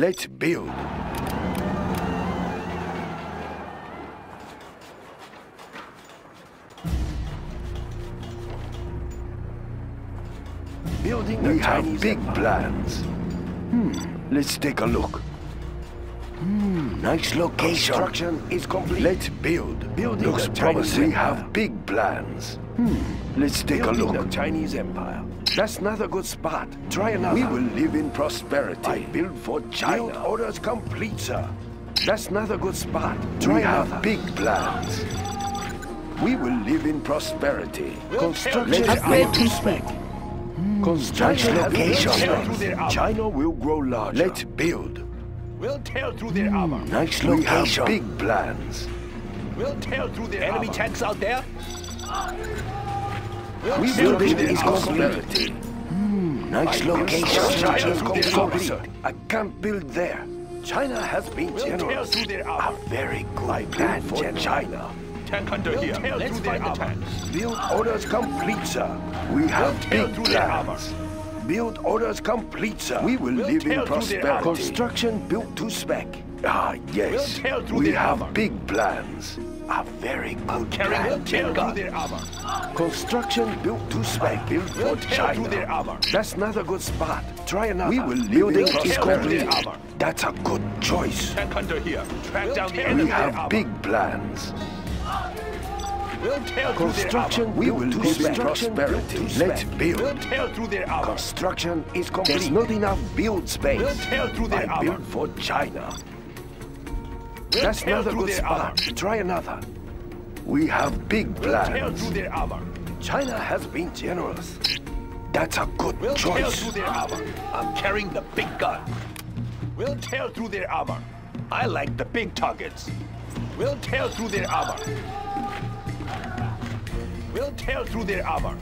Let's build. Building We a have big empire. plans. Hmm, let's take a look. Hmm, nice location. Construction is complete. Let's build. Building Looks promising. We have big plans. Hmm, let's take a Building look. the Chinese empire. That's not a good spot. Try another. We will live in I prosperity. build for China. Build orders complete, sir. That's not a good spot. Try We Try have another. big plans. We will live in prosperity. Construction Let's Upgrade build. complete. Construction Nice location. been tear through their armor. China will grow larger. Let's build. We'll tear through their hmm. armor. Nice location. We have big plans. We'll tear through their Enemy tanks out there? We'll We tear will through live their in armor. prosperity. Nice location. Construction is complete. I can't build there. China has been We'll generous. A very good plan for General. China. Tank hunter We'll here. Let's find the tanks. Build orders complete, sir. We have tear big through their armor. plans. Build orders complete, sir. We will We'll live in prosperity. Construction built to spec. Ah, yes. We have armor. big plans. A very good Carrying plan. a We'll tear tin through their armor. Construction built to spec. Built for We'll China. through their armor. That's not a good spot. Try another. We will live Building in is complete. That's a good choice. Tank hunter here. Track We'll down the enemy. We have armor. big plans. We'll tear through their armor. Construction We will to live in spec. prosperity. Built to Let's build. We'll tear through their armor. Construction is complete. There's not enough build space. We'll tear through their I armor. built for China. We'll That's tear not a good their spot. armor. Try another. We have big We'll tear plans. through their armor. China has been generous. That's a good We'll tear choice. through their armor. I'm carrying the big gun. We'll tear through their armor. I like the big targets. We'll tear through their armor. We'll tear through their armor.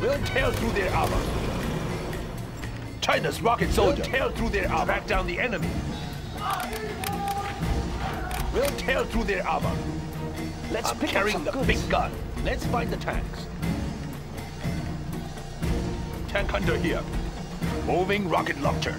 We'll tear through their armor. China's rocket We'll soldier. tear through their armor. Track down the enemy. We'll tear through their armor. Let's I'm pick carrying up the some the goods. big gun. Let's find the tanks. Tank hunter here. Moving rocket launcher.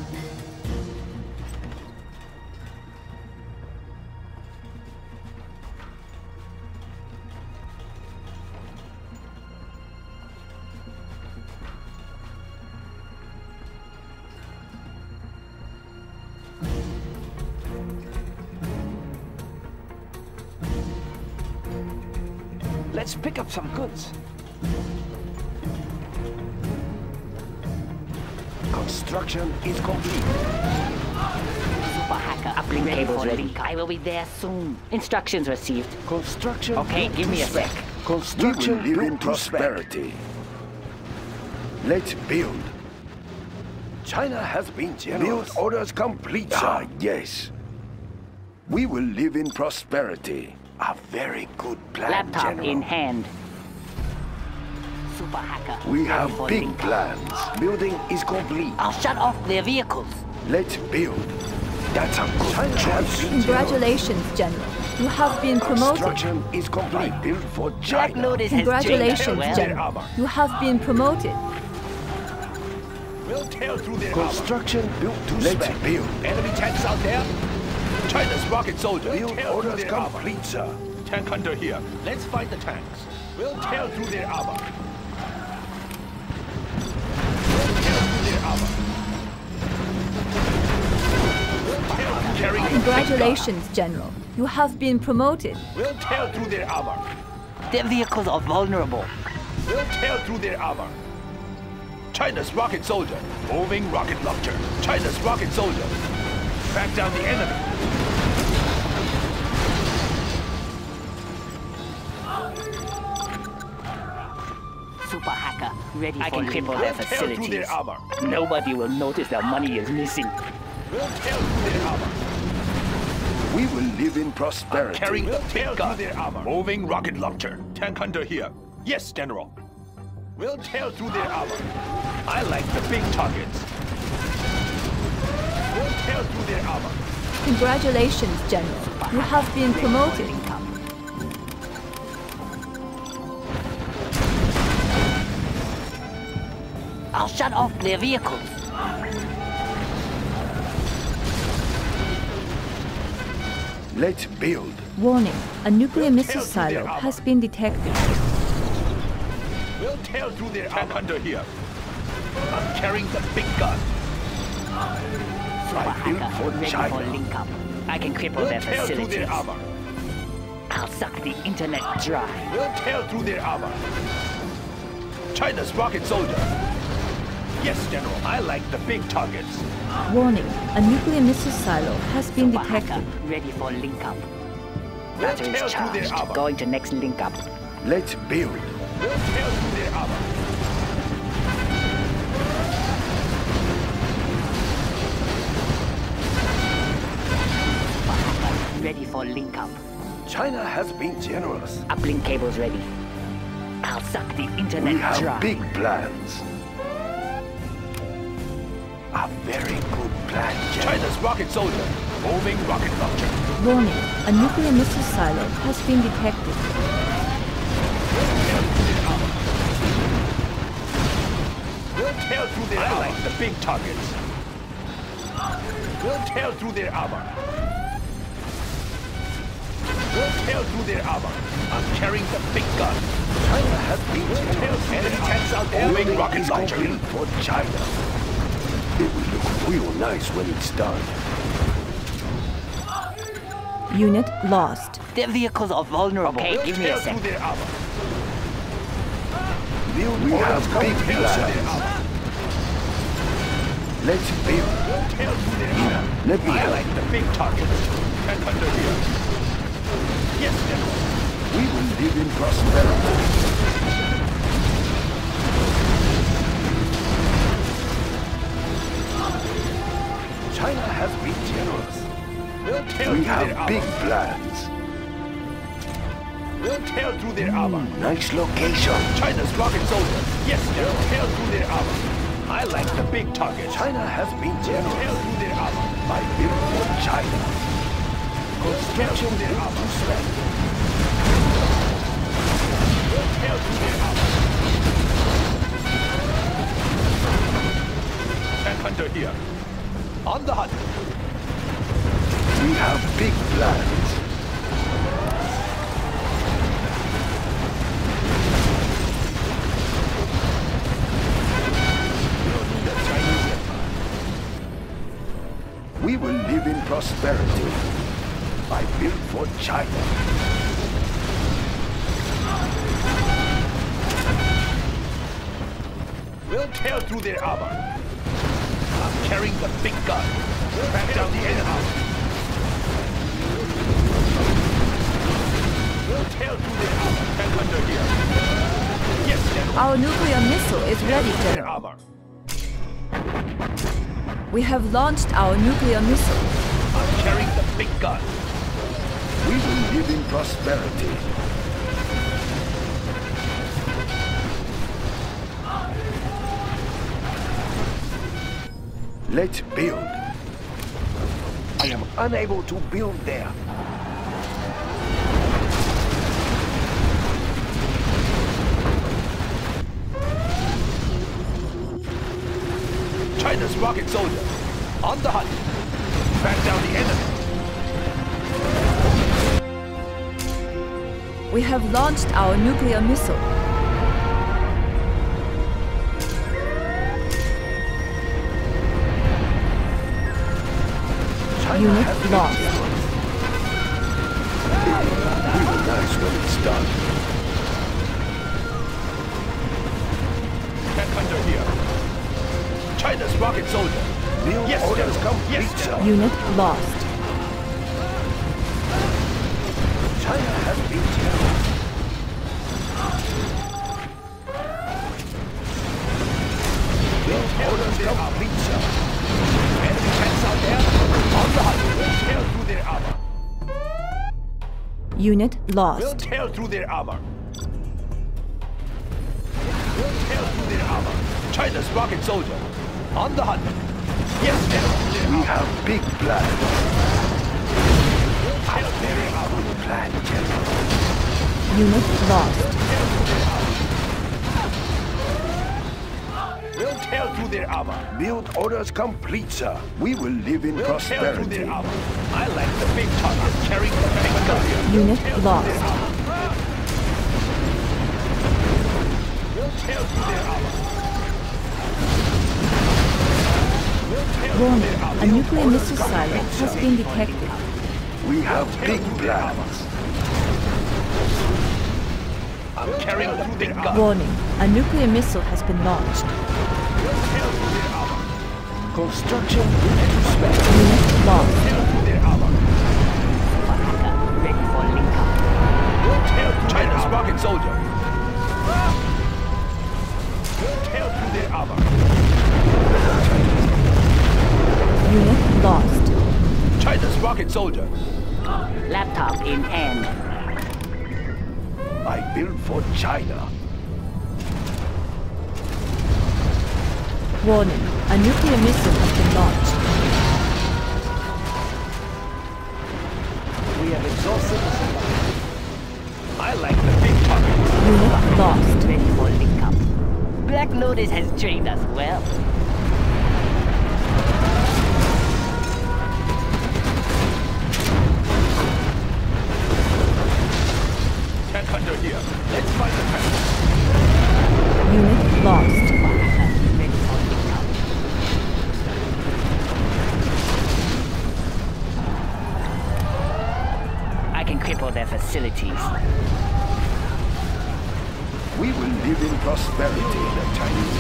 Soon. Instructions received. Construction Okay, give me a spec. sec. We Construction will live in prosperity. Let's build. China has been generous. Build orders complete, Ah, yes. We will live in prosperity. A very good plan, Laptop General. in hand. Super hacker. We have big plans. Building is complete. I'll shut off their vehicles. Let's build. That's a good China choice. Congratulations, General. You have been promoted. Construction is complete. Built for Black China. Lotus Congratulations. Well, General. You have been promoted. We'll tear through their armor. Construction built to Let's spec. build. Enemy tanks out there? China's rocket soldier. We'll Build tear through orders their armor. complete, sir. Tank hunter here. Let's fight the tanks. We'll tear through their armor. Congratulations, General. You have been promoted. We'll tear through their armor. Their vehicles are vulnerable. We'll tear through their armor. China's rocket soldier. Moving rocket launcher. China's rocket soldier. Back down the enemy. Super hacker. Ready I for can link. cripple We'll their tear through facilities. their armor. Nobody will notice their money is missing. We'll tear through their armor. We will live in I'm prosperity. carrying the We'll tear big through gun. their armor. Moving rocket launcher. Tank hunter here. Yes, General. We'll tear through their armor. I like the big targets. We'll tear through their armor. Congratulations, General. You have been promoted. I'll shut off their vehicles. Let's build. Warning, a nuclear missile Tear through silo has been detected. We'll tear through their armor. hunter here. I'm carrying the big gun. Super built for ready for China. link up. I can cripple We'll their tear through facilities. their armor. I'll suck the internet dry. We'll tear through their armor. China's rocket soldier. Yes, General. I like the big targets. Warning, a nuclear missile silo has been Super hacker, detected. ready for link up. We'll Batteries tear through their charged. armor. Going to next link up. Let's build. We'll tear through their armor. Ready for link up. China has been generous. Uplink cables ready. I'll suck the internet We have dry. big plans. A very good plan, General. China's rocket soldier. Moving rocket launcher. Warning, a nuclear missile silo has been detected. We'll tear through their I armor. like the big targets. We'll tear through their armor. We'll tear through their armor. I'm carrying the big gun. China has been Tear generous. through their armor. tanks out there. Moving Moving rocket rocket launcher. complete for China. It will real nice when it's done. Unit lost. Their vehicles are vulnerable. Okay, We'll give me a tear sec. through their armor. Build we have big Tear plans. Let's build. We'll tear through their armor. Let me I like the big targets. Tank hunter here. Yes, General. We will live in prosperity. China has been generous. We'll tear We have big plans. We'll tear through their hmm, armor. Nice location. China's rocket soldiers. Yes, General. Tear through their armor. I like the big target. China has been generous. through their armor. I built for China. Construction their armor. We'll tear through their armor. Tank hunter here. On the hunt. We have big plans. We will live in prosperity. I built for China. We'll tear through their armor. I'm carrying the big gun. Back down the enemy. We'll tear through their armor. Here. Yes, General. Our nuclear missile is ready, Their General. armor. We have launched our nuclear missile. I'm carrying the big gun. We will live in prosperity. Let's build. I am unable to build there. China's rocket soldier. On the hunt. Back down the enemy. We have launched our nuclear missile. Unit lost. generous. It will look real nice when it's done. Tank hunter here. China's rocket soldier. Build Yes, orders General. complete, Yes, sir. Unit lost. China has been Unit We'll lost. tear through their armor. We'll tear through their armor. China's rocket soldier. On the hunt. Yes, General. We have big plans. We'll tear through their armor. Good plan, General. Unit lost. We'll tear through their armor. Build orders complete, sir. We will live in We'll tear through prosperity. their armor. I like the big targets. Carrying the big gun. Unit lost. We'll tear through their armor. We'll tear through Warning, a nuclear missile silo has been detected. We have big plans. I'm carrying the big gun. Warning, a nuclear missile has been launched. We'll tear through their armor. Construction retrospect. Unit lost. Hacker, link up. We'll tear through China's rocket soldier. We'll tear through. Unit lost. China's rocket soldier. Laptop in hand. I built for China. Warning, a nuclear missile has been launched. We have exhausted the supply. I like the big target. Unit lost. Ready for link up. Black Lotus has trained us well. Tank hunter here. Let's find the tank. Unit lost. Their facilities. We will live in prosperity in the Chinese.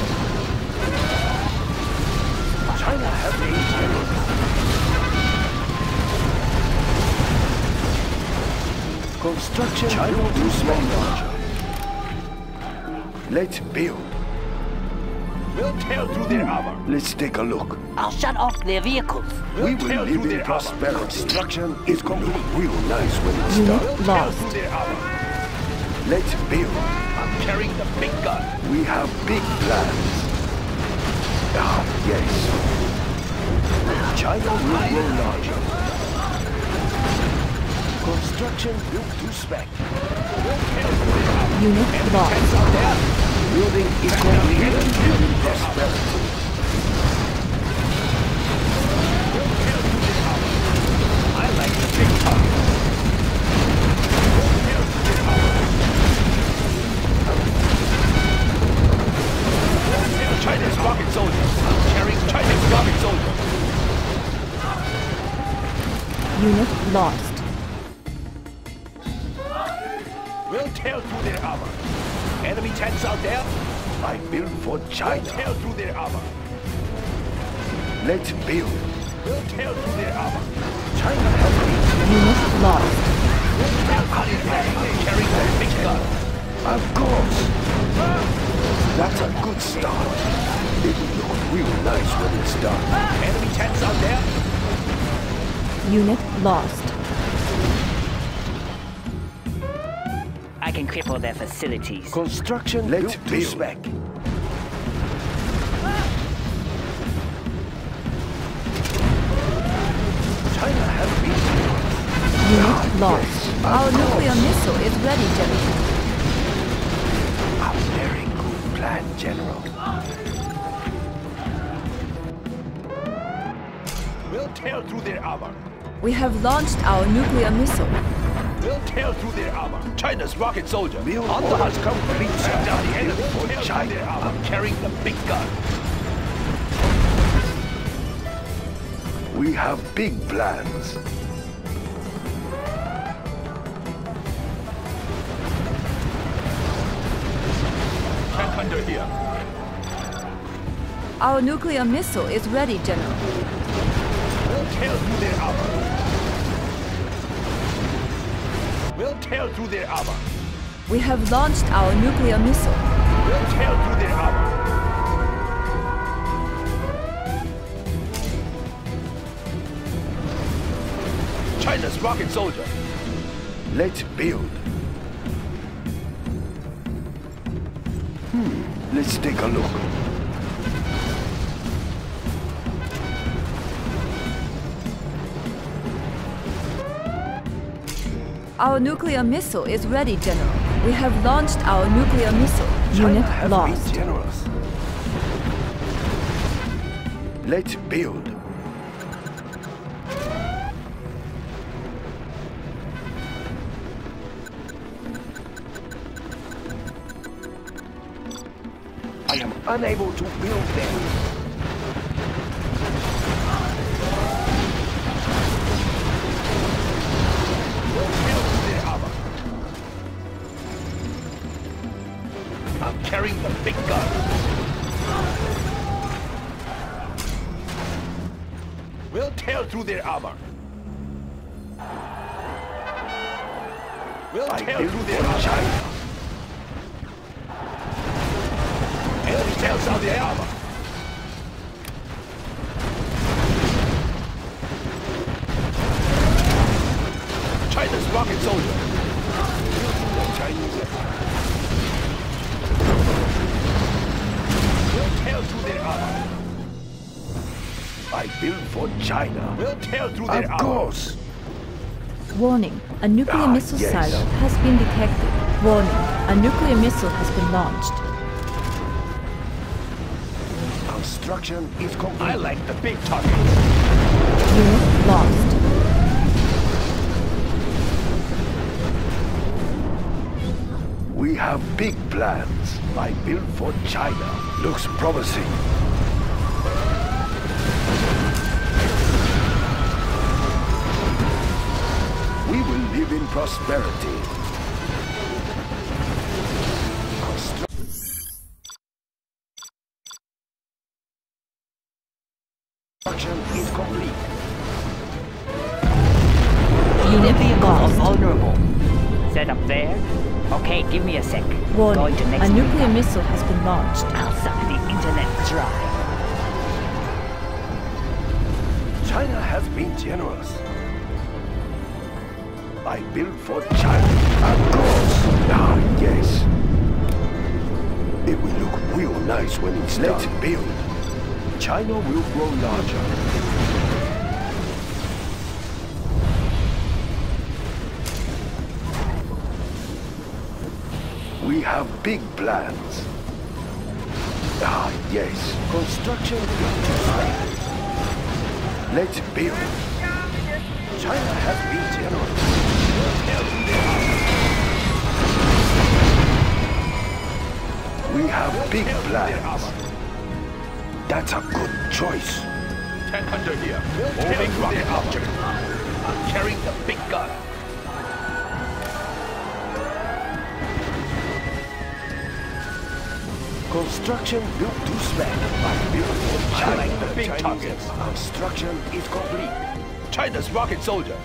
China has a general. Construction China will spend larger. Let's build. We'll tear through their armor. Let's take a look. I'll shut off their vehicles. We We'll live in prosperity. Construction is going to look real nice when it's Unit done. Tear lost. through their armor. Let's build. I'm carrying the big gun. We have big plans. Ah, yes. China will grow larger. Construction built to spec. Unit lost. Building complete and prosperity. I like the big target. Carrying rocket soldier. Unit lost. Built for We'll China. tear through their armor. Let's build. We'll tear through their armor. China has Unit lost. Carrying the big gun. Of course. That's a good start. It will look real nice when it's done. Enemy tanks out there. Unit lost. I can cripple their facilities. Construction Let's built to spec. Unit lost. Our nuclear missile is ready, General. a very good plan, General. We'll tear through their armor. We have launched our nuclear missile. We'll tear through their armor. China's rocket soldier. Build On the orders hunt. complete, sir. Back down the enemy. Build for Tear through China. their armor. I'm carrying the big gun. We have big plans. Our nuclear missile is ready, General. We'll tear through their armor. We'll tear through their armor. We have launched our nuclear missile. We'll tear through their armor. China's rocket soldier. Let's build. Hmm, let's take a look. Our nuclear missile is ready, General. We have launched our nuclear missile. Unit China lost. generous. Let's build. I am unable to build them. China. Tear through their Of armor. course. Warning, a nuclear Ah, missile yes. silo has been detected. Warning, a nuclear missile has been launched. Construction is complete. I like the big target. Unit lost. We have big plans. I built for China. Looks promising. Live in prosperity. For China. Of course. Ah, yes. It will look real nice when it's Let's build. China will grow larger. We have big plans. Ah, yes. Construction is Let's build. China has been generous. We have big plans. That's a good choice. Tank hunter here. Moving rocket launcher. I'm carrying the big gun. Construction built to spec. I built for I China. like the big targets. Construction is complete. China's rocket soldier.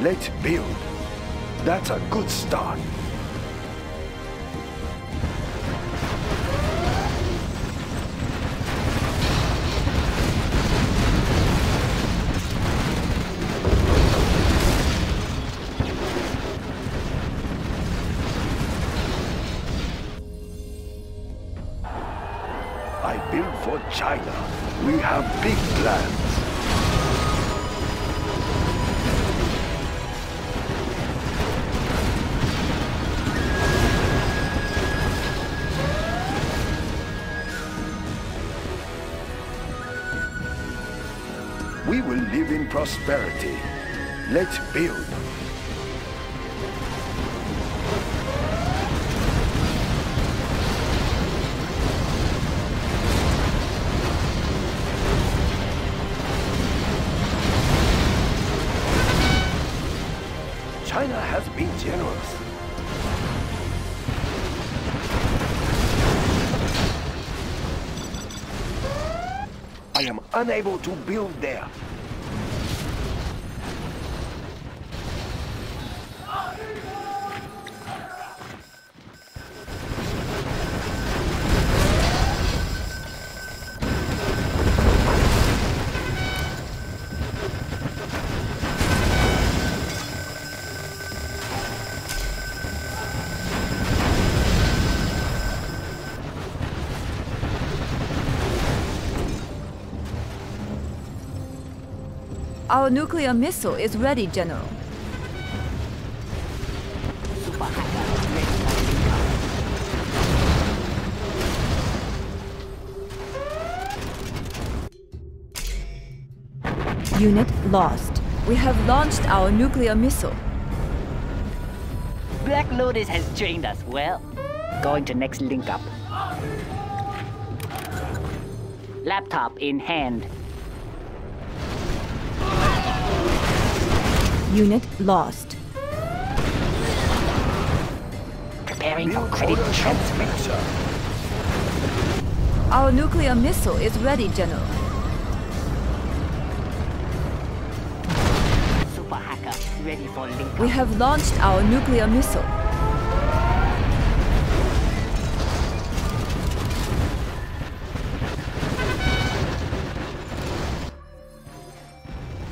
Let's build. That's a good start. Prosperity. Let's build. China has been generous. I am unable to build there. Our nuclear missile is ready, General. Unit lost. We have launched our nuclear missile. Black Lotus has trained us well. Going to next link up. Laptop in hand. Unit lost. Preparing for credit transfer. Our nuclear missile is ready, General. Super hacker ready for link We have launched our nuclear missile.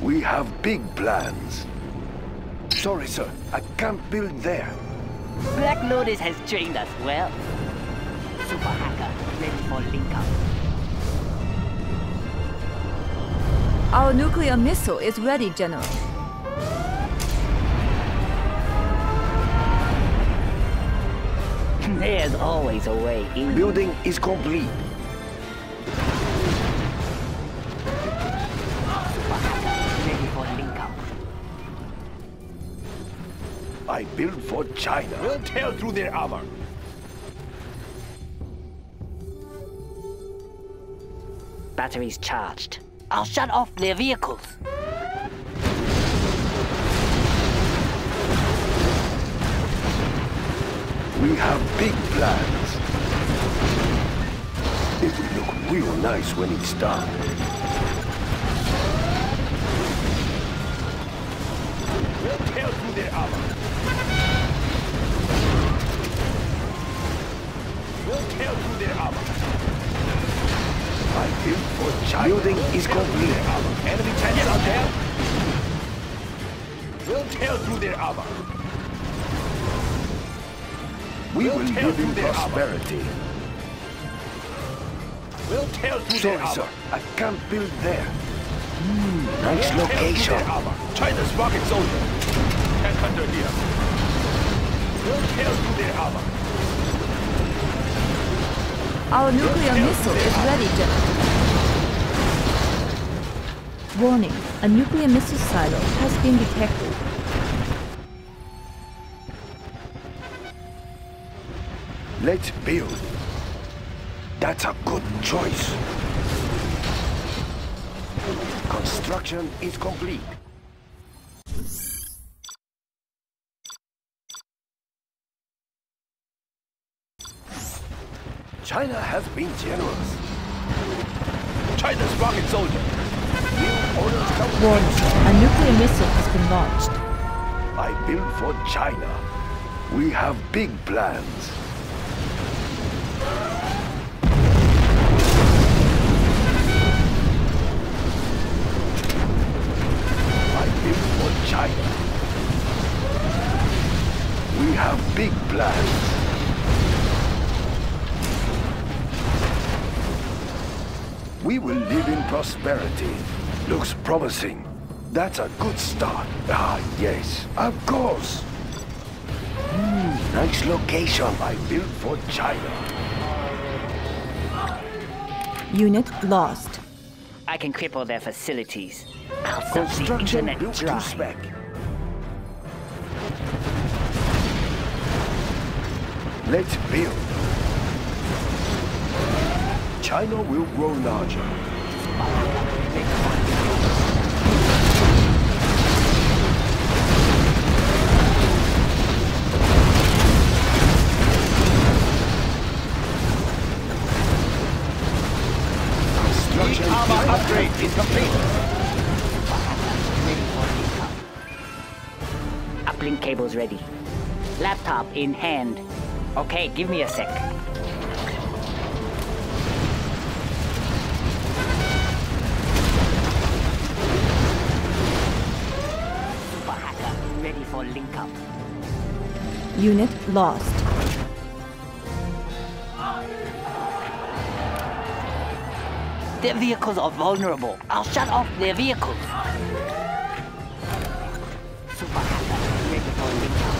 We have big plans. Sorry, sir. I can't build there. Black Lotus has trained us well. Super hacker ready for link up. Our nuclear missile is ready, General. There's always a way in. Building is complete. I build for China. We'll tear through their armor. Batteries charged. I'll shut off their vehicles. We have big plans. It will look real nice when it's done. We'll tear through their armor. We'll tear through their armor. I build for China. Building is complete. Enemy tanks out there. We'll tear through their armor. We will tear live through in their armor. prosperity. We'll tear through their Sorry, armor. sir. I can't build there. Hmm, nice We'll tear through location. China's rocket soldier. Tank hunter here. We'll tear through their armor. Our nuclear missile is ready, General. Warning, a nuclear missile silo has been detected. Let's build. That's a good choice. Construction is complete. China has been generous. China's rocket soldier. New orders come. Warning, a nuclear missile has been launched. I build for China. We have big plans. I build for China. We have big plans. We will live in prosperity. Looks promising. That's a good start. Ah, yes, of course. Hmm, nice location. I built for China. Unit lost. I can cripple their facilities. I'll suck the Construction internet built to dry. spec. Let's build. China will grow larger. Construction Armor China upgrade has is complete. Uplink cables ready. Laptop in hand. Okay, give me a sec. Unit lost. Their vehicles are vulnerable. I'll shut off their vehicles. Super hacker ready for link up.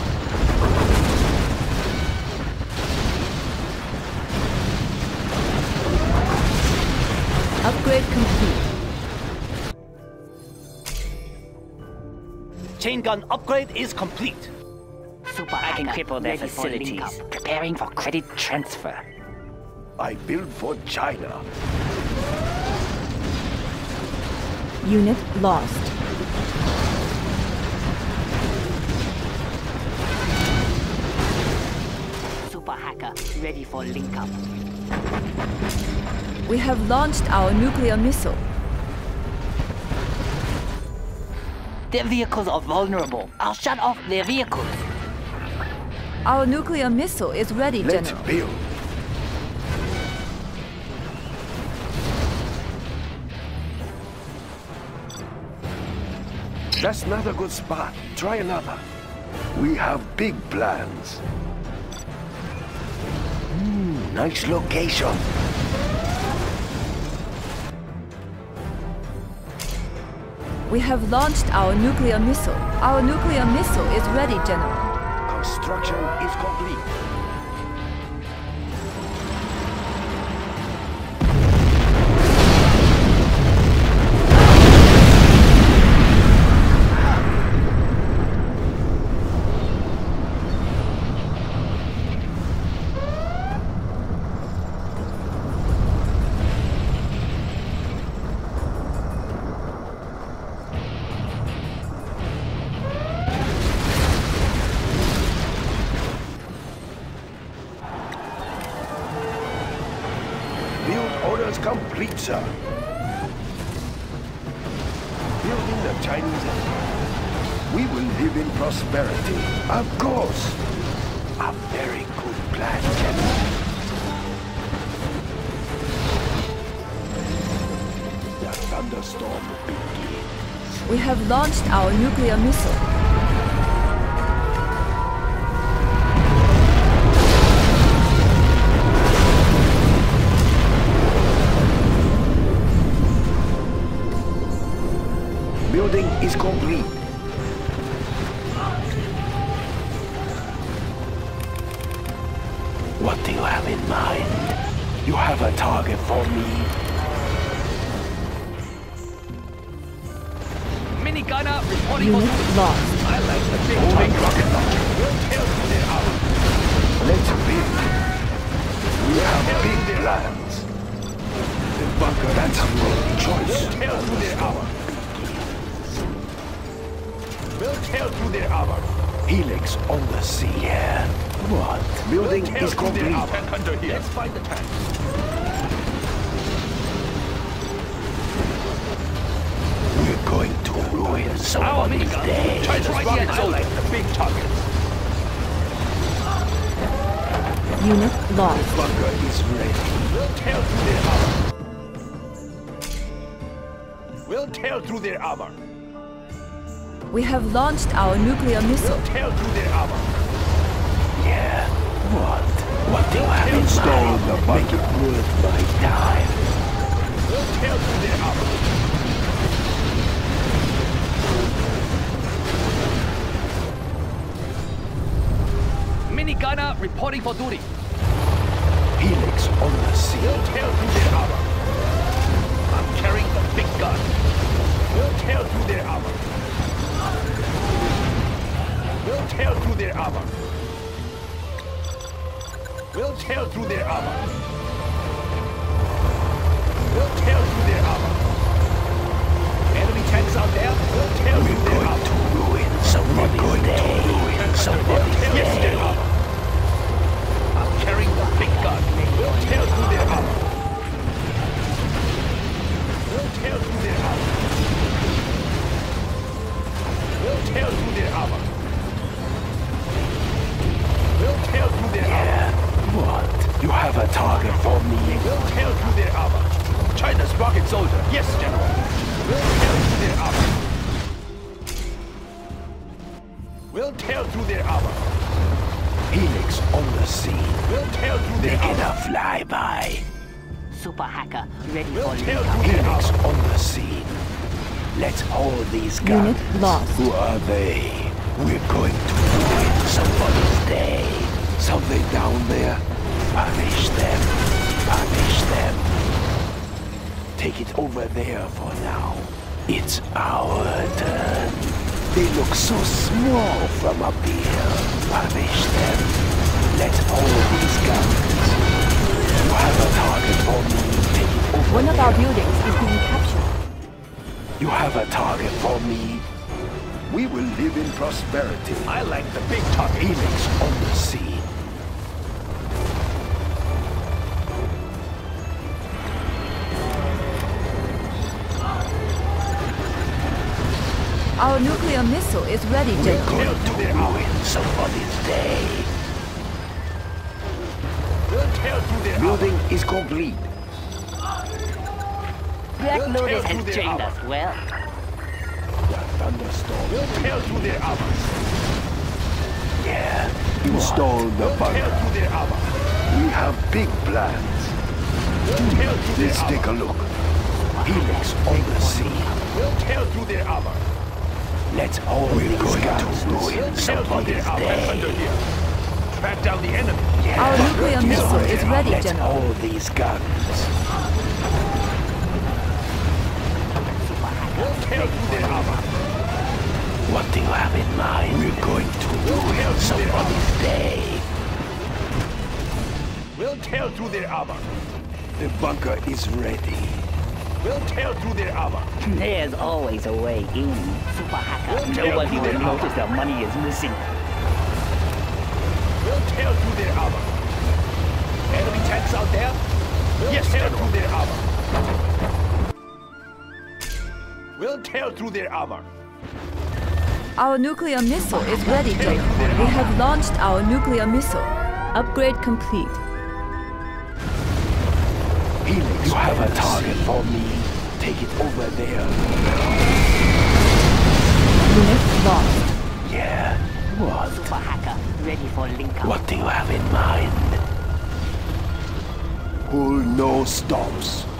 Upgrade complete. Chain gun upgrade is complete. Super I can cripple their ready for facilities. Preparing for credit transfer. I build for China. Unit lost. Super hacker, ready for link up. We have launched our nuclear missile. Their vehicles are vulnerable. I'll shut off their vehicles. Our nuclear missile is ready, Let's General. build. That's not a good spot. Try another. We have big plans. Hmm, nice location. We have launched our nuclear missile. Our nuclear missile is ready, General. Construction is complete. Nuclear missile. Through armor. We have launched our nuclear missile. We'll tear through their armor. Yeah. What? What do you have in mind? Make it worth my time. We'll tear through their armor. Minigunner reporting for duty. Helix on the sea. We'll tear through their armor. I'm carrying the big gun. We'll tear through their armor. We'll tear through their armor. We'll tear through their armor. We'll tear through their armor. Enemy tanks out there. We'll tear We're through their going to ruin somebody's day. Somebody's Yes, their day. armor. I'm carrying the big gun. We'll tear through their armor. We'll tear through their armor. We'll tear through their armor. We'll tear through their armor. What? You have a target for me? We'll tear through their armor. China's rocket soldier. Yes, General. We'll tear through their armor. We'll tear through their armor. Helix on the sea. We'll tear through their Make it armor. a flyby. Super hacker, ready We'll for tear link up. Helix on the sea. Let's hold these Unit lost. Who are they? We're going to ruin somebody's day. Something down there. Punish them. Punish them. Take it over there for now. It's our turn. They look so small from up here. Punish them. Let's hold these guns. You have a target for me. Take it over One of our buildings is being captured. You have a target for me. We will live in prosperity. I like the big target. Helix on the scene. Our nuclear missile is ready, General. Going to ruin somebody's day. We'll tear through their. Building is complete. Black We'll Lotus tear has trained us well. The thunderstorm. We'll tear through their armor. Yeah. Install the We'll tear bunker. through. We have big plans. We'll tear through their Let's take a look. Helix on the scene. We'll tear through their armor. Let's all We're going to ruin somebody's their armor under day. Track down the enemy. Our nuclear missile is ready, Let's General. hold these guns. What do you have in mind? We're going to ruin somebody's day. We'll tear through their armor. The bunker is ready. We'll tear through their armor. There's always a way in, Super Hacker. We'll tear Nobody through will their notice the money is missing. We'll tear through their armor. Enemy tanks out there? yes, tear through their armor. We'll tear through their armor. Our nuclear missile is ready, General. We have launched our nuclear missile. Upgrade complete. Helix, you have a target for me. Take it over there. Unit lost. Yeah. What? Super Hacker, ready for link up. What do you have in mind? Pull no stops.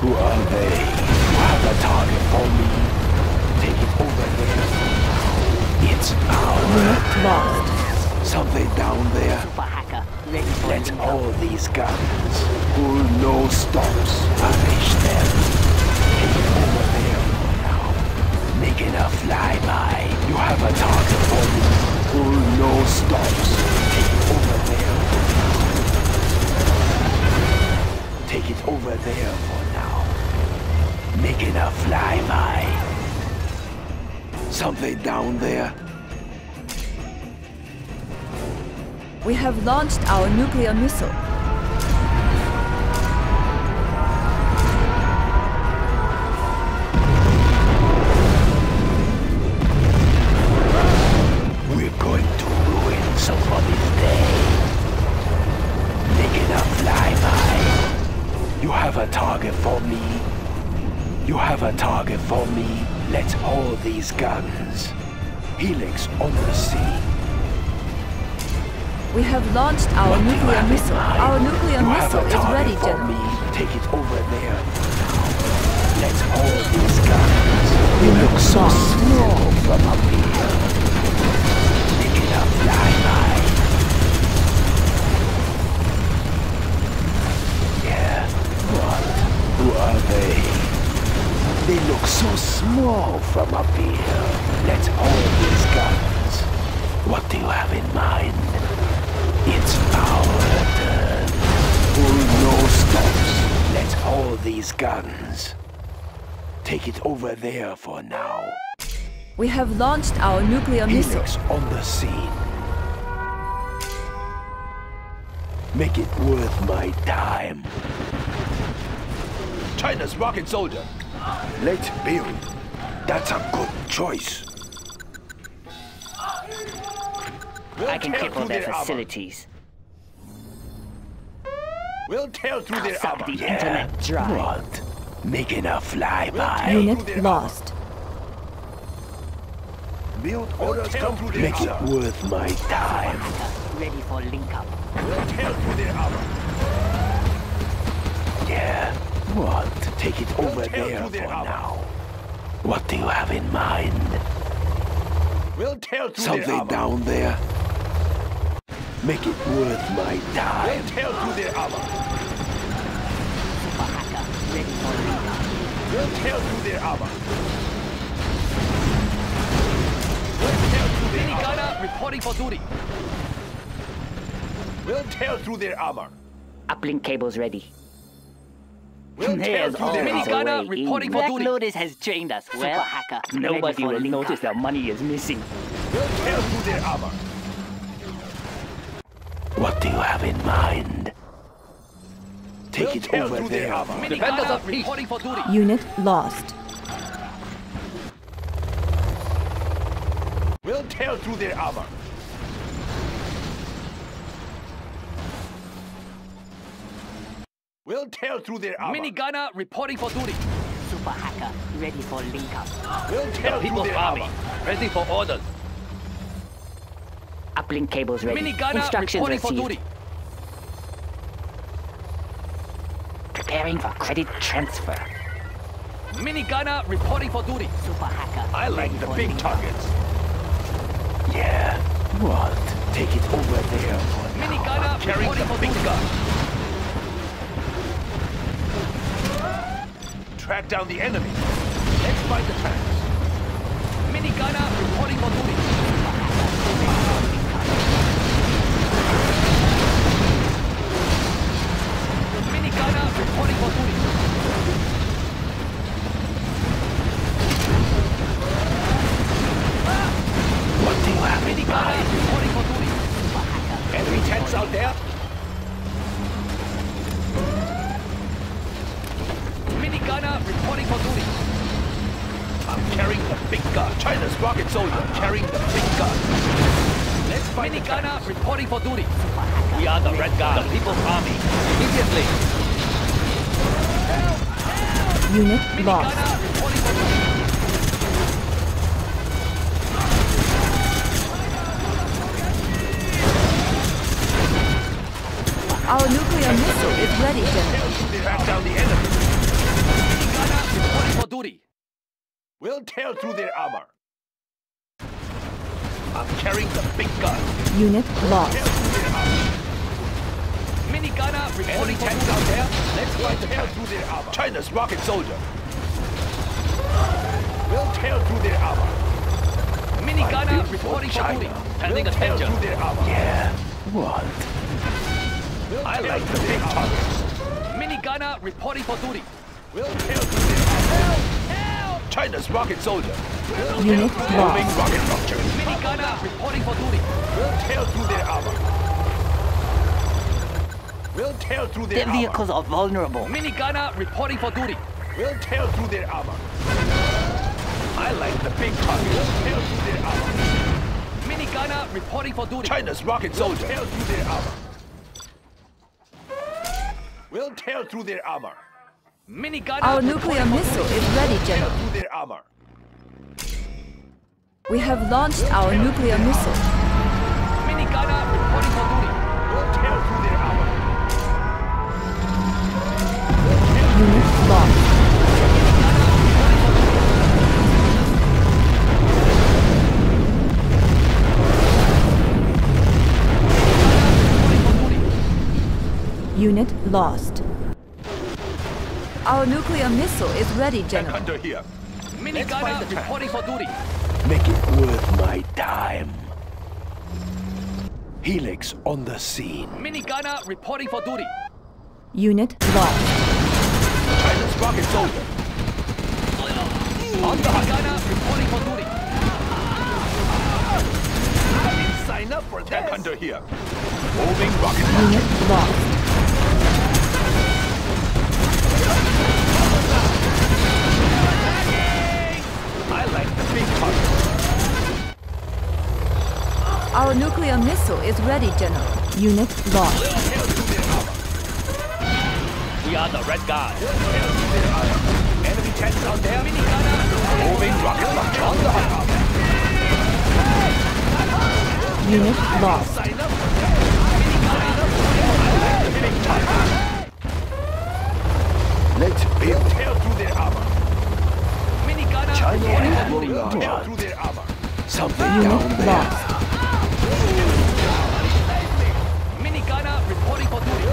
Who are they? You have a target for me. Take it over there. It's our lost. something down there. Super Hacker, ready for Let's up. all these guns. Pull no stops. Punish them. Take it over there now. Making a flyby. You have a target for me. Pull no stops. Take it over there. Take it over there for now. Making a flyby. Something down there. We have launched our nuclear missile. A target for me. Let's hold these guns. Helix on the scene. We have launched our What nuclear missile. Our nuclear You missile is ready, for General. me. Take it over there. Let's hold these guns. You look so small from up here. Making a flyby. Yeah. What? Who are they? They look so small from up here. Let's hold these guns. What do you have in mind? It's our turn. Pull no stops. Let's hold these guns. Take it over there for now. We have launched our nuclear missile. Helix on the scene. Make it worth my time. China's rocket soldier. Let's build. That's a good choice. We'll I can tear cripple through their their armor. facilities. We'll tear through I'll their suck armor. the internet dry. What? Making a flyby. Unit lost. Build We'll orders tear through their Make it armor. worth my time. Hacker, ready for link up. We'll tear through their armor. Yeah. What? Take it over tear there through for their armor. now. What do you have in mind? We'll tell through their Something armor. down there? Make it worth my We'll time. tear through their armor. Super Hacker, ready for link up. We'll tear through their armor. reporting for duty. We'll tear through their armor. Uplink cables ready. We'll tear There's through their armor. a Gunner reporting in. for Black duty. Lotus has trained us well. Super hacker. Nobody ready for will link notice up. that money is missing. We'll tear through their armor. What do you have in mind? Take We'll it tear over through their there. armor. Defenders of peace. reporting for duty. Unit lost. We'll tear through their armor. We'll tear through their armor. Minigunner reporting for duty. Super hacker. Ready for link up. We'll tear through People's their army. armor. Ready for orders. Uplink cables ready. Minigunner Instructions reporting for received. duty. Preparing for credit transfer. Minigunner reporting for duty. Super hacker. I like the big targets. Yeah. What? Take it over there. for now. Minigunner Carrying reporting for big duty. gun. Track down the enemy. Let's find the tracks. Minigunner reporting for duty. Reporting for duty. Have in Minigunner reporting for duty. Enemy tanks out there. Minigunner reporting for duty. I'm carrying the big gun. China's rocket soldier carrying the big gun. Let's find the tracks. Minigunner reporting for duty. We are the Red Guard, the People's Army. Immediately. Unit lost. Minigunner reporting for. Our nuclear missile is ready, General. Track down the enemy. We'll tear through their armor. I'm carrying the big gun. Unit lost. Tear through their armor. Minigunner Enemy reporting for tanks duty. out there. Let's fight the tear through their armor. China's rocket soldier. We'll tear through their armor. Minigunner built for reporting for duty. China. Pending We'll tear attention. through their armor. Yeah. What? I like the big targets. Minigunner reporting for duty. We'll tear through their armor. China's rocket soldier. Unit Moving rocket launcher. Minigunner reporting for duty. We'll tear through their armor. We'll tear through their Their armor. vehicles are vulnerable. Minigunner reporting for duty. We'll tear through their armor. I like the big target. We'll tear through their armor. Minigunner reporting for duty. China's rocket soldier. We'll tear through their armor. We'll tear through their armor. Minigunner Our nuclear missile is ready, General. their armor. We have launched our nuclear missile. Minigunner reporting for duty. We'll tear through their armor. Unit lost. Unit lost. Our nuclear missile is ready, General. hunter here. find Minigunner the tank. reporting for duty. Make it worth my time. Helix on the scene. Minigunner reporting for duty. Unit lost. China's rocket soldier. On the hunt. Minigunner reporting for duty. I didn't sign up for Tank hunter here. Moving rocket. Unit lost. Like the big target. Our nuclear missile is ready, General. Unit lost. Tear through their armor. We are the Red Guard. Tear through their armor. Enemy tanks out there. Moving rocket launcher. On the hunt. Unit lost. Sign up for that. Sign up for that. I like the big target. Let's build. Tear through their armor. Minigunner China reporting for will duty. not Tear want through their something down Unit there. lost. Minigunner reporting for duty.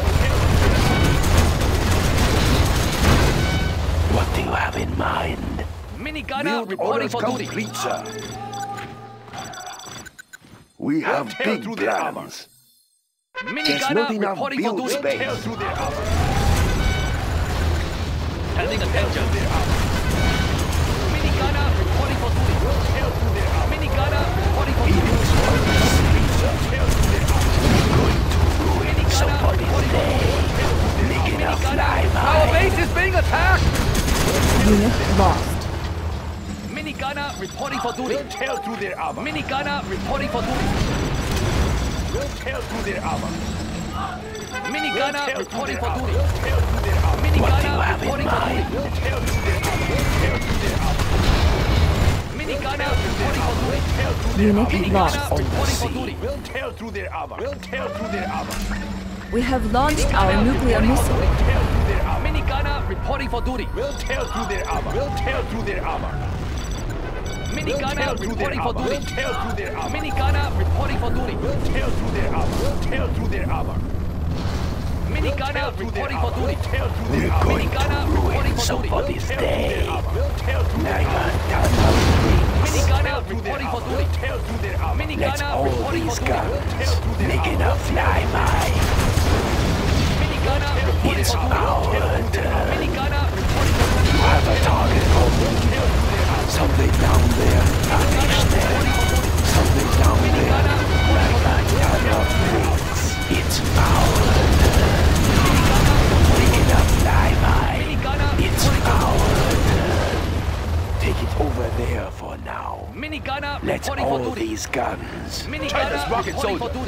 What do you have in mind? Minigunner Build reporting for duty. complete, sir. We have tear big through their armor. plans. Mini There's not enough build space. Tear through their armor. Standing attention. Our base is being attacked. Unit lost. Mini reporting for duty. We'll tear through their armor. Mini gunner reporting for duty. We'll tear through their armor. Mini gunner reporting for duty. We'll tear through their armor. Mini What do you gunner have in reporting for duty. We'll tear through their armor. We'll tear through their armor. Mini reporting for duty. Tear through their armor. We'll tear through their armor. We'll tear through their armor. We have launched our nuclear missile. We'll tear through their armor. Mini gunner reporting for duty. We'll tear through their armor. We'll tear through their armor. Mini gunner reporting for duty. We'll tear through their armor. Mini gunner reporting for duty. We'll tear through their armor. We'll tear through their armor. Mini gunner reporting for duty. Tear through We're their armor. going Mini to gunner ruin reporting for duty. somebody's We'll tear through day. their armor. We'll tear through their Like armor. a ton of Mini bricks. gunner reporting for duty. We'll tear through their armor. Mini Let's gunner all reporting for these duty. We'll tear guns through their armor. a flyby. Mini gunner reporting It's our We'll tear through their armor. turn. Mini gunner reporting for duty. You have a target. Something down there. Punish them. Something down there. Like a ton of. It's our turn. A flyby. Mini It's our turn. Take it over there for now. Let's all these guns. Mini China's gunner rocket reporting for soldier.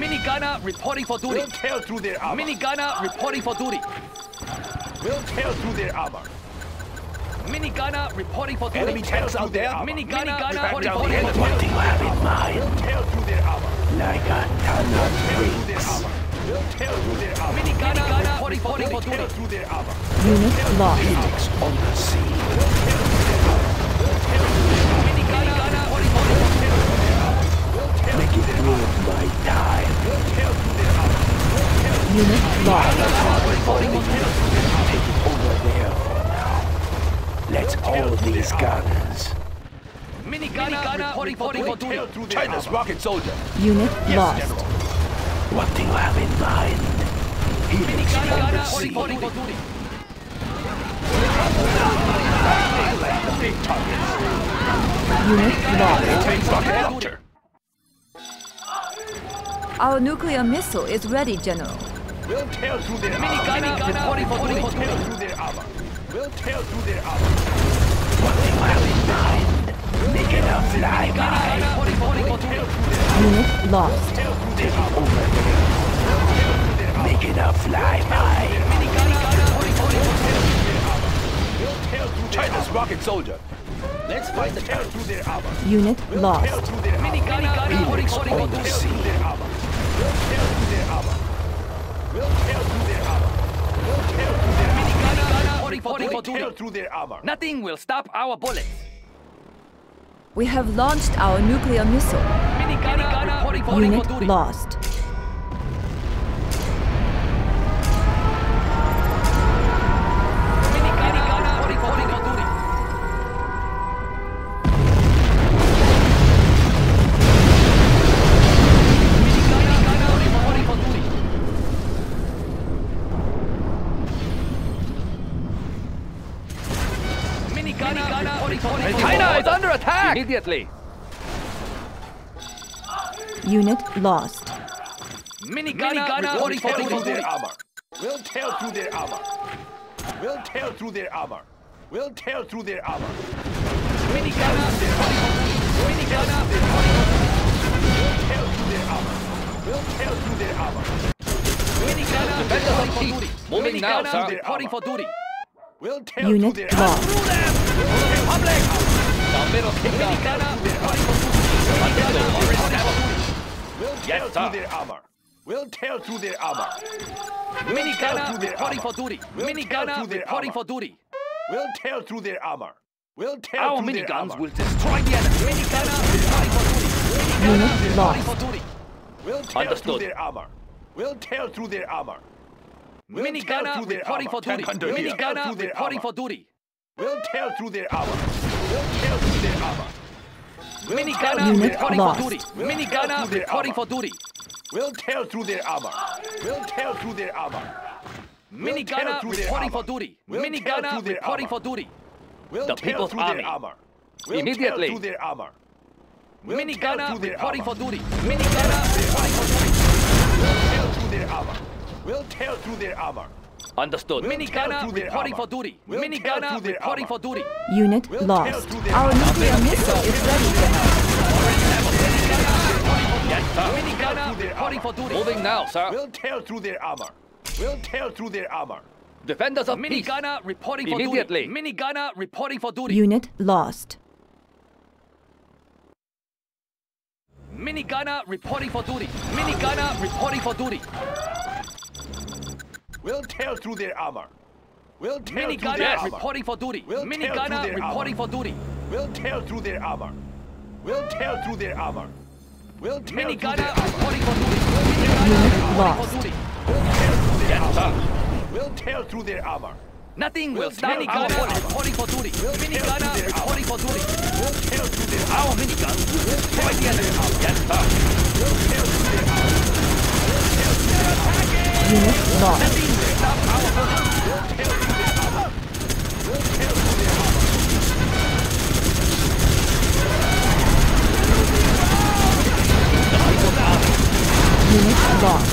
Mini gunner reporting for duty. We'll tear through their armor. Mini gunner reporting for duty. We'll tear through their armor. Mini gunner reporting for duty. Enemy tanks out there. Mini gunner gunner reporting for duty. enemy. What do you have in mind? We'll tear through their armor. Like a ton of Through bricks. We'll tear through their armor. Mini gunner reporting for duty. Tear through. Unit lost. Phoenix on the sea. Mini gunner reporting for duty. Make it worth my time. Unit lost. Take it over there for now. Let's all these guns. Mini gunner reporting for duty. China's rocket soldier. Unit Yes, lost. General. What do you have in mind? Phoenix Gunner on the gunner sea. reporting for duty. Unit lost. Take rocket launcher. Our nuclear missile is ready, General. We'll tear through their Mini gunner reporting. We'll tear through their armor. We'll tear through their armor. What do you have in mind? Making a flyby. Gunner reporting for duty. We'll tear through their Unit lost. tear Take it over there. Making a flyby. Mini gunner reporting for duty. We'll tear through their armor. We'll tear through their China's rocket soldier. Let's fight the Tear through their armor. Unit lost. through Mini gunner reporting for duty. On the tear Nothing will stop our bullets. We have launched our nuclear missile. Mini gunner reporting for Unit duty. lost. Attack. Immediately. Unit lost. Mini gunner reporting for duty. their armor. We'll tear through their armor. We'll tear through their armor. We'll tear through their armor. Mini gunner reporting for duty. Mini gunner reporting for duty. We'll tear through their armor. We'll tear through their armor. Mini gunner Defenders on for duty. Moving now, sir. reporting for duty. We'll tear Unit through their armor. lost. Republic! The middle Mini kingdom. gunner reporting for duty. Mini gunner reporting for duty. We'll tear Yes, through sir. their armor. We'll tear through their armor. Mini gunner reporting for duty. Mini gunner reporting for duty. We'll tear through their armor. We'll tear Our through their armor. Our miniguns will destroy the enemy. Mini gunner reporting for duty. Mini gunner reporting for duty. We'll tear through their armor. We'll tear through their armor. We'll Mini tear gunner through their reporting for duty. Tank under We'll here. Mini tear gunner through their reporting for duty. We'll tear through their armor. We'll tear through their armor. Minigunner Unit reporting lost. for duty. Through reporting for duty. We'll tear through their armor. We'll tear through their armor. Minigunner reporting for duty. We'll tear Minigunner through their reporting for duty. We'll The People's through Army. their armor. We'll Immediately. their armor. We'll tear Minigunner reporting for duty. Minigunner reporting for duty. We'll tear through their armor. We'll tear through their armor. Understood. We'll tear Minigunner reporting for duty. We'll tear Minigunner reporting for duty. Unit We'll lost. Our nuclear missile is ready, General. Yes, sir. through Minigunner reporting for duty. Moving now, sir. We'll tear through their armor. We'll tear through their armor. Defenders of Minigunner reporting for Immediately. duty. Minigunner reporting for duty. Unit lost. Minigunner reporting for duty. Minigunner reporting for duty. We'll tear through their armor. We'll tear through their Minigunner armor. reporting for duty. We'll tear through Minigunner their reporting armor. for duty. We'll tear through their armor. We'll tear through their armor. We'll tear through their Minigunner armor. reporting for duty. Minigunner Unit reporting lost. for duty. We'll tear through their Yes, armor. sir. We'll tear through their armor. Nothing will We'll stop tear Minigunner through their reporting for duty. We'll tear Minigunner through their reporting for duty. We'll tear through their armor. Our minigun will destroy the enemy. Yes, sir. We'll tear their armor. Unit lost.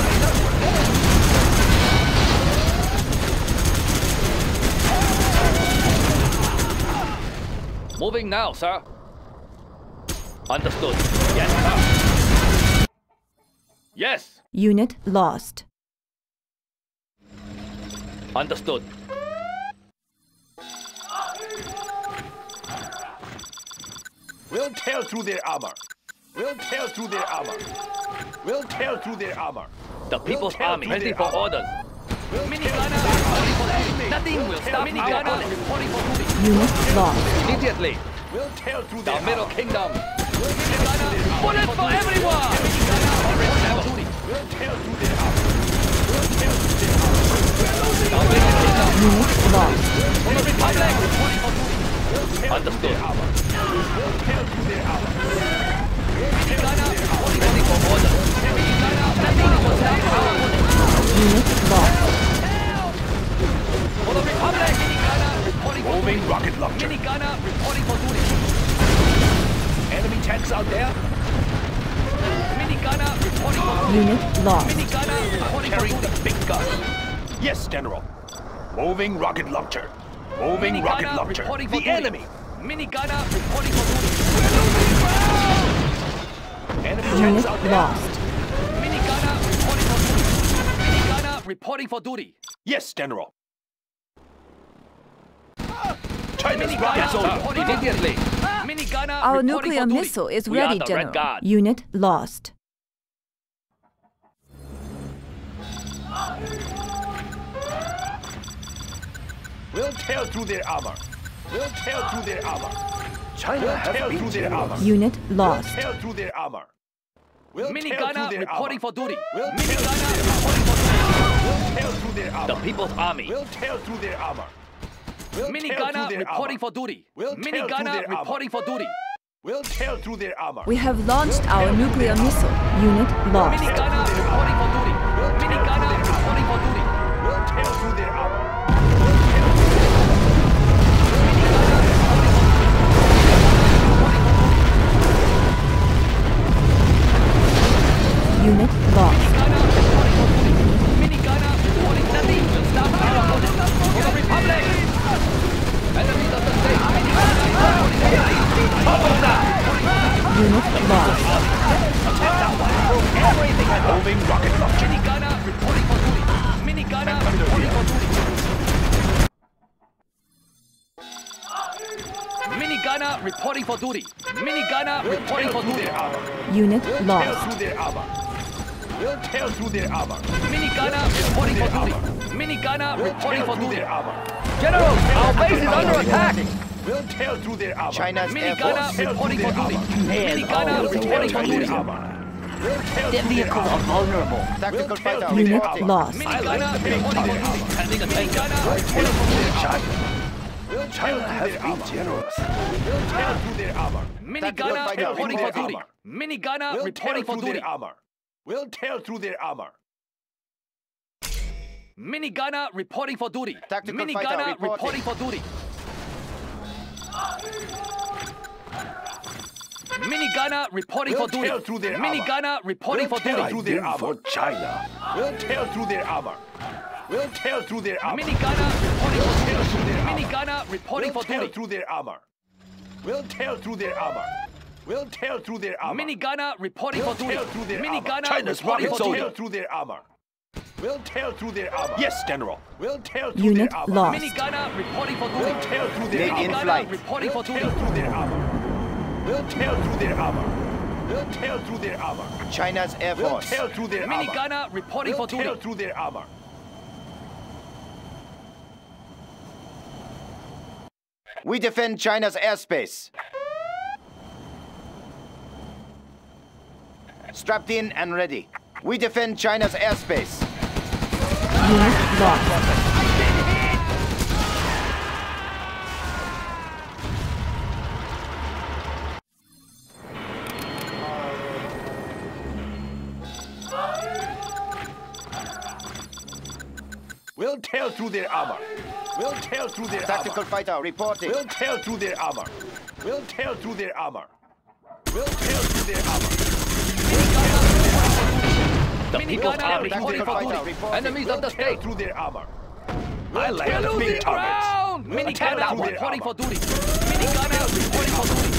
Moving now, sir. Understood. Yes, sir. Yes, Unit lost. Understood. We'll tear through their armor. We'll tear through their armor. We'll tear through their armor. The People's tear Army ready for armor. orders. We'll tear Minigunner through for armor. duty. Nothing will stop through their Minigunner armor. reporting for duty. Unit lost. Immediately. We'll tear through The Middle armor. Kingdom. Minigunner bullet for everyone. Minigunner for duty. We'll tear through their armor. We'll tear through their armor. Understood. We'll tear through their armor. Minigunner reporting for orders. Minigunner nothing will stop our forces. Unit lost. For the Republic. Minigunner reporting for duty. Moving rocket launcher. Minigunner reporting for duty. Enemy tanks out there. Minigunner reporting for duty. Unit lost. Minigunner reporting for Carrying the big gun. Yes, General. Moving rocket launcher. Moving rocket Minigunner launcher. for The duty. enemy. Minigunner reporting for duty. Enemy tanks Unit out there. lost. Minigunner reporting for duty. Minigunner reporting for duty. Yes, General. China's rocket Minigunner immediately. Minigunner Our reporting nuclear for duty. missile is We are ready, the General. Red Guard. Unit lost. We'll tear through their armor. We'll tear through their armor. China We'll has tear been through their armor. Unit We'll lost. tear through their armor. We'll tear through reporting armor. for duty. We'll tear Minigunner reporting for duty. We'll tear through their The. People's Army. We'll tear through their armor. We'll tear through reporting armor. for duty. We'll tear through Minigunner armor. reporting for duty. We'll tear through their armor. We have launched our nuclear missile. Unit lost. China's Air Force. reporting for duty. Yes, Minigunner always reporting for duty. their armor. We'll tear Their through their vehicles are vulnerable. Tactical We'll tear fighter Unit armor. lost. Minigunner reporting for duty. Sending a Minigunner We'll tear through their armor. China China has been generous. We'll tear through their armor. Minigunner Tactical reporting for duty. their armor. We'll reporting for through duty. their armor. We'll tear through their armor. Minigunner reporting for duty. Tactical fighter Minigunner reporting. reporting for duty. Minigunner reporting We'll for duty. tear through their armor. Minigunner reporting We'll for tear duty. through their armor. for China. We'll tear through their armor. We'll tear through their armor. Minigunner reporting for Tear through duty. their armor. Minigunner reporting We'll for tear duty. through their armor. We'll tear through their armor. We'll tear through their armor. Minigunner reporting We'll for duty. tear through their. Minigunner China's reporting rocket for We'll duty. tear through their armor. We'll tear through their armor. Yes, General. We'll tear through Unit their armor. lost. Minigunner reporting for We'll duty. through their armor. in Minigunner flight. reporting for We'll duty. tear through their armor. We'll tear through their armor. We'll tear through their armor. China's Air We'll Force. through their armor. Minigunner reporting We'll for tear duty. through their armor. We defend China's airspace. Strapped in and ready. We defend China's airspace. Unit lost. We'll tear through their armor. We'll tear through their Tactical armor. fighter reporting. We'll tear through their armor. We'll tear through their armor. We'll tear through their armor. The people are reporting for duty. Enemies of the state. through their armor. I like tear the big their armor. targets. Ground! We'll tear Minigunner through their reporting for duty. Minigunner reporting for duty.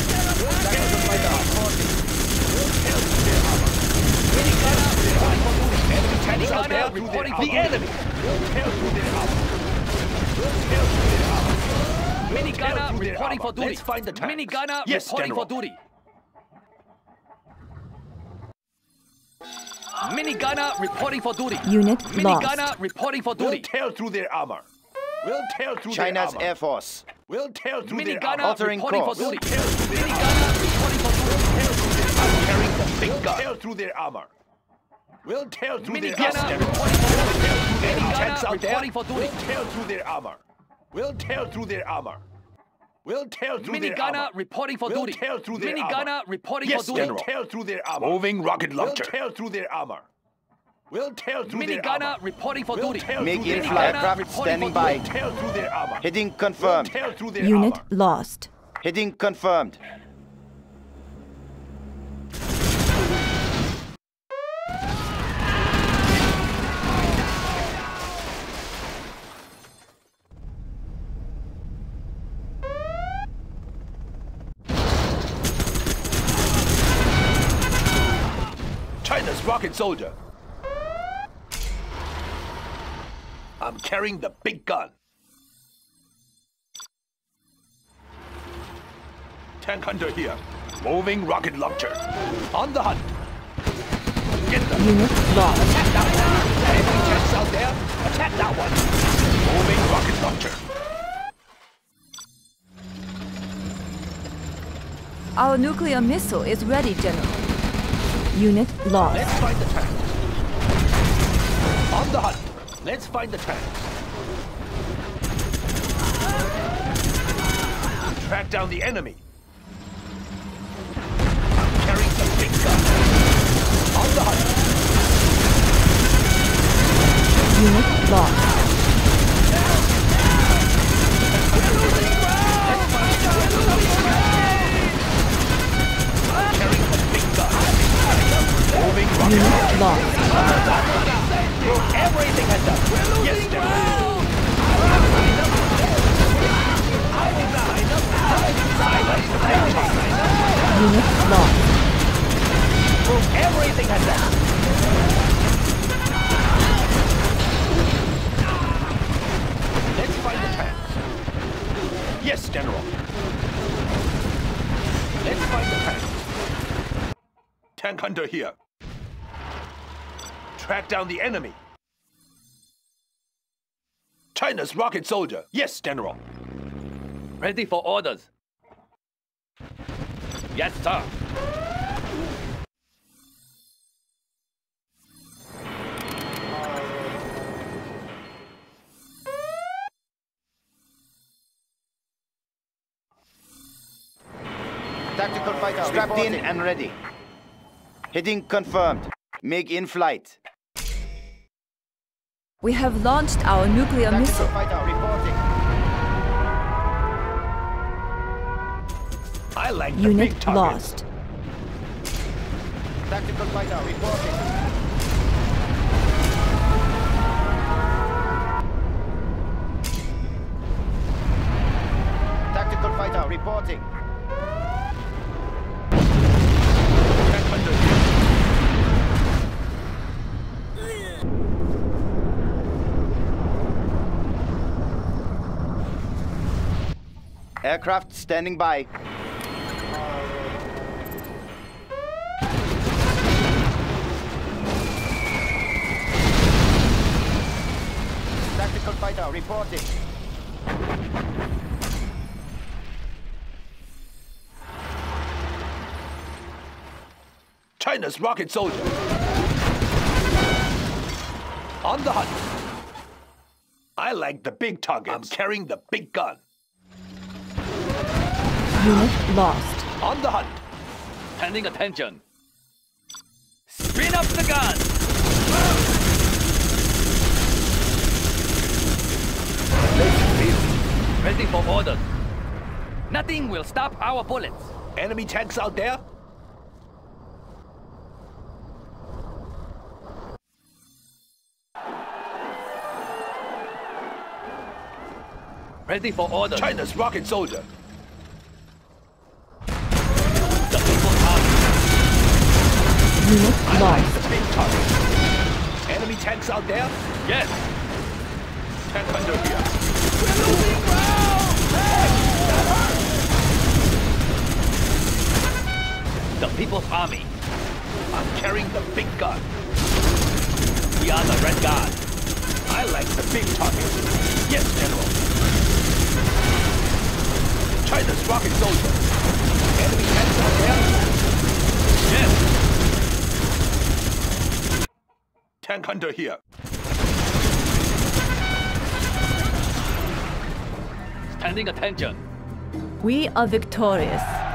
Tactical fighter reporting. For duty. Tanks out reporting for The duty. enemy. We'll tear through their armor. We'll tear through their armor. Minigunner through their reporting for duty. Let's find the tanks. Minigunner Yes, reporting for duty. Minigunner reporting for duty. Unit lost. Minigunner reporting for We'll duty. tear through their armor. We'll tear through China's their armor. Air Force. We'll tear through their Minigunner armor. Altering reporting for course. duty. Tear through their armor. Minigunner reporting for duty. Carrying the big We'll gun. tear through their armor. We'll tear through their Minigunner armor. reporting for duty. Any tanks Minigunner out there? reporting for duty. We'll tear through their armor. We'll tear through their armor. We'll tear through their Minigunner armor. reporting for We'll duty. tear through their Minigunner armor. reporting Yes, for duty. We'll General. through their armor. Moving rocket launcher. We'll launcher. tear through their armor. We'll tear through their Minigunner armor. reporting for We'll duty. tear Make through in their flight armor. craft standing by. We'll tear through their armor. Heading We'll confirmed. through their Unit armor. lost. Heading confirmed. Soldier. I'm carrying the big gun. Tank hunter here. Moving rocket launcher. On the hunt. Get them. Unit lost. Attack that one. Enemy tanks out there. Attack that one. Moving rocket launcher. Our nuclear missile is ready, General. Unit lost. Let's find the tank. On the hunt. Let's find the tank. Track down the enemy. I'm carrying the big gun. On the hunt. Unit lost. Unit lost. Everything has done. Yes, General. Unit lost. Everything has done. Let's find the tanks. Yes, General. Let's find the tanks. Tank hunter here. Track down the enemy. China's rocket soldier. Yes, General. Ready for orders. Yes, sir. Tactical fighter strapped in and ready. Heading confirmed. MiG in flight. We have launched our nuclear Tactical missile. fighter reporting. I like Unit big lost. Tactical fighter reporting. Tactical fighter reporting. Tank hunter here. Aircraft standing by. Tactical fighter reporting. China's rocket soldier. On the hunt. I like the big targets. I'm carrying the big gun. Unit lost. On the hunt. Standing attention. Spin up the gun. Ready for orders. Nothing will stop our bullets. Enemy tanks out there? Ready for orders. China's rocket soldier. The people's army. Unit lost. Enemy tanks out there? Yes. Tank hunter here. The people's army. I'm carrying the big gun. We are the Red Guard. I like the big target. Yes, General. China's rocket soldier. Enemy tanks out there? Yes. Tank hunter here. Standing attention. We are victorious.